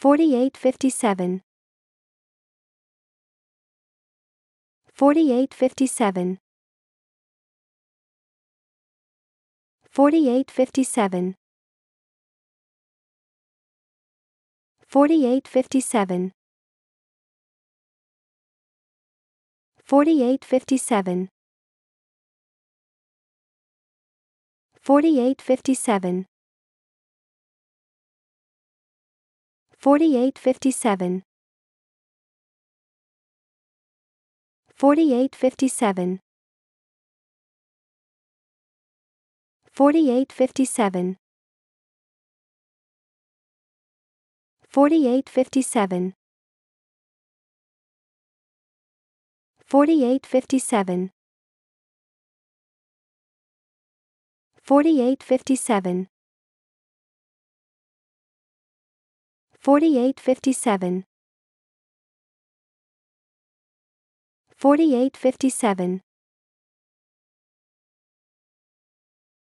4857 4857 4857 4857 4857 4857 4857 4857 4857 4857 4857 4857 4857 4857